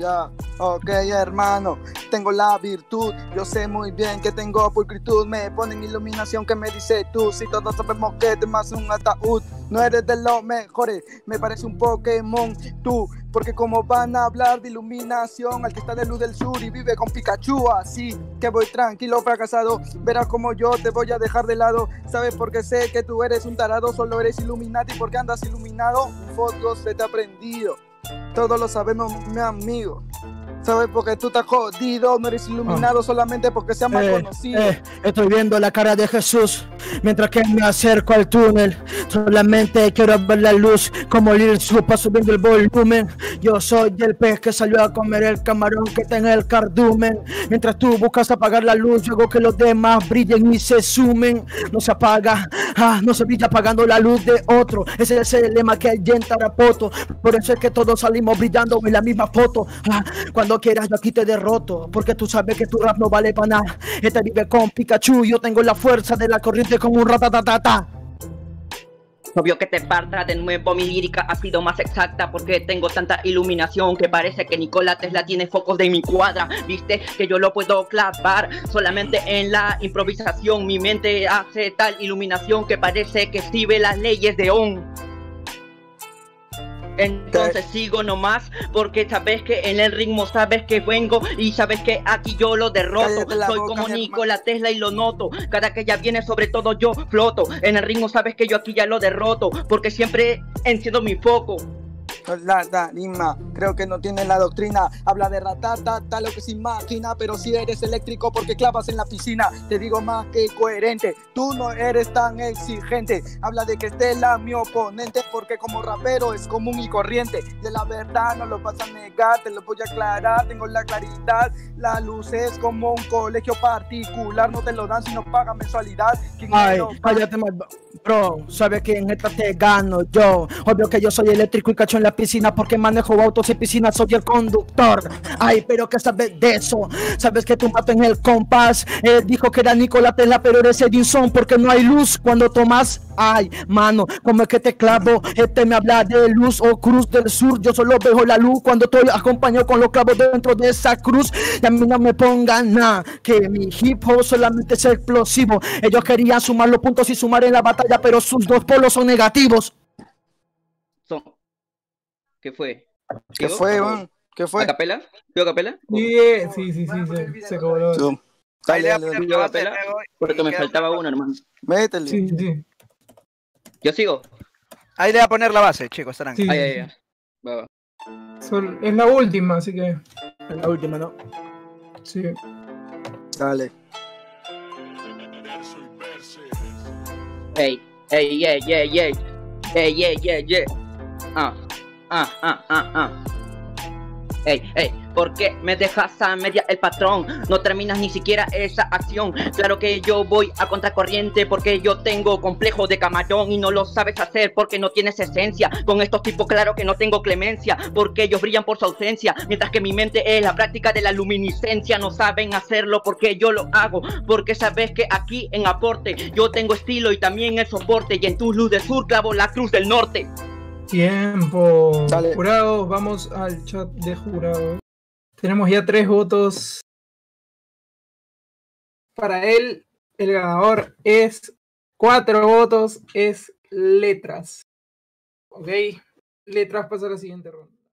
Ya, ok hermano, tengo la virtud, yo sé muy bien que tengo pulcritud, me ponen iluminación que me dice tú, si todos sabemos que te más un ataúd, no eres de los mejores, me parece un Pokémon tú, porque como van a hablar de iluminación, al que está de luz del sur y vive con Pikachu, así que voy tranquilo fracasado, verás como yo te voy a dejar de lado, sabes porque sé que tú eres un tarado, solo eres Illuminati porque andas iluminado, fotos se te ha prendido. Todos lo sabemos, mi amigo. ¿Sabes? Porque tú estás jodido, no eres iluminado solamente porque seas más Eh, conocido. eh, estoy viendo la cara de Jesús mientras que me acerco al túnel. Solamente quiero ver la luz como Lil Supa subiendo el volumen. Yo soy el pez que salió a comer el camarón que está en el cardumen. Mientras tú buscas apagar la luz, yo hago que los demás brillen y se sumen. No se apaga, ah, no se brilla apagando la luz de otro. Ese es el lema que hay en Tarapoto. Por eso es que todos salimos brillando en la misma foto. Ah, cuando quieras, yo aquí te derroto. Porque tú sabes que tu rap no vale para nada. Este vive con Pikachu. Yo tengo la fuerza de la corriente como un ratatatata. Obvio que te parta de nuevo, mi lírica ha sido más exacta porque tengo tanta iluminación que parece que Nikola Tesla tiene focos de mi cuadra. Viste que yo lo puedo clavar solamente en la improvisación. Mi mente hace tal iluminación que parece que ve las leyes de On. Entonces sigo nomás porque sabes que en el ritmo sabes que vengo y sabes que aquí yo lo derroto. Soy boca, como Nikola Tesla y lo noto. Cada que ella viene sobre todo yo floto. En el ritmo sabes que yo aquí ya lo derroto porque siempre enciendo mi foco. La tarima, creo que no tiene la doctrina. Habla de ratata, lo que sin máquina, pero si eres eléctrico porque clavas en la piscina. Te digo más que coherente, tú no eres tan exigente. Habla de que Estela, mi oponente, porque como rapero es común y corriente. De la verdad no lo vas a negar, te lo voy a aclarar. Tengo la claridad, la luz es como un colegio particular. No te lo dan si no pagas mensualidad. ¿Quién Ay, cállate, mal- bro. Sabes que en esta te gano yo. Obvio que yo soy eléctrico y cacho en la piscina porque manejo autos y piscinas, soy el conductor. Ay, pero que sabes de eso. Sabes que tu mato en el compás. eh, dijo que era Nikola Tesla, pero eres Edison porque no hay luz cuando tomas. Ay, mano, como es que te clavo. Este me habla de luz o cruz del sur. Yo solo veo la luz cuando estoy acompañado con los clavos dentro de esa cruz. Y a mí no me pongan nada. Que mi hip hop solamente es explosivo. Ellos querían sumar los puntos y sumar en la batalla, pero sus dos polos son negativos. ¿Qué fue? ¿Qué fue, man? ¿Qué fue? ¿A capela? ¿Sigo a capela? Yeah, sí, sí, sí, se, se cobró. Dale, dale, dale. Y Porque me faltaba uno, hermano. Métele. Sí, sí, Yo sigo. Ahí le voy a poner la base, chicos, estarán. sí. Ay, sí. ay. Va, va. Es la última, así que La última, ¿no? sí. Dale. Ey, ey, yeah, yeah, yeah. Ey, yeah, yeah, yeah. Ah, ah, ah, ah, ah. Ey, ey, ¿por qué me dejas a media el patrón? No terminas ni siquiera esa acción. Claro que yo voy a contracorriente porque yo tengo complejo de camarón y no lo sabes hacer porque no tienes esencia. Con estos tipos, claro que no tengo clemencia porque ellos brillan por su ausencia. Mientras que mi mente es la práctica de la luminiscencia. No saben hacerlo porque yo lo hago. Porque sabes que aquí en aporte yo tengo estilo y también el soporte. Y en tu luz del sur clavo la cruz del norte. Tiempo. Dale. Jurados, vamos al chat de jurados. Tenemos ya tres votos. Para él, el ganador es cuatro votos, es letras. Ok, letras pasa a la siguiente ronda.